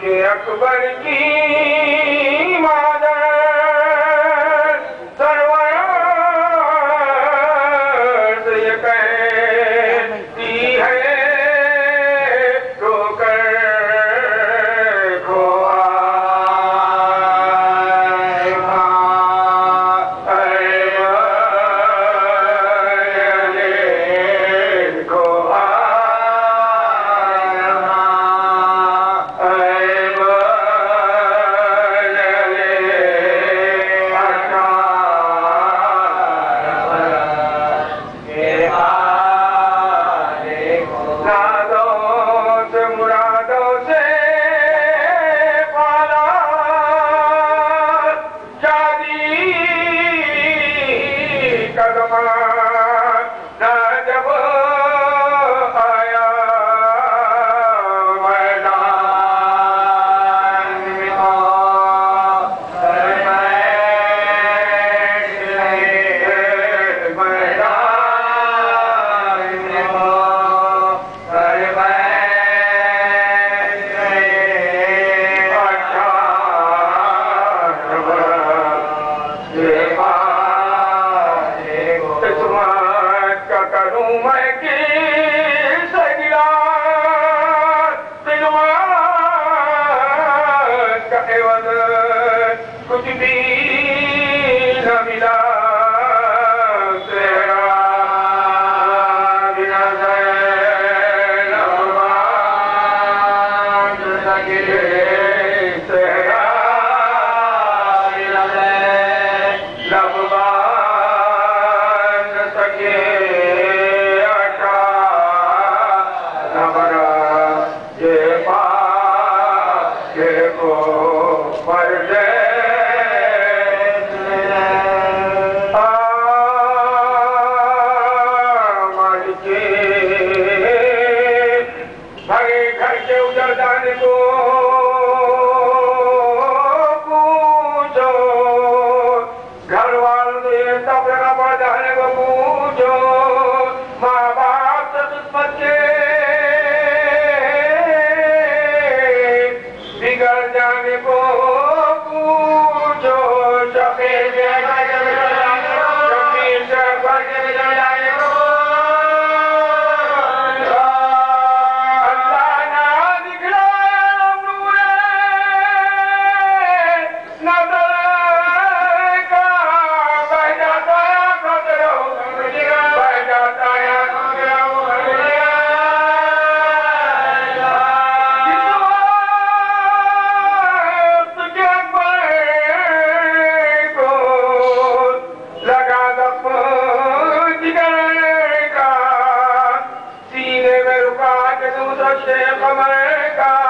کے اکبر کی Adama. Oh. बचे बिगड़ जानव समय